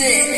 six.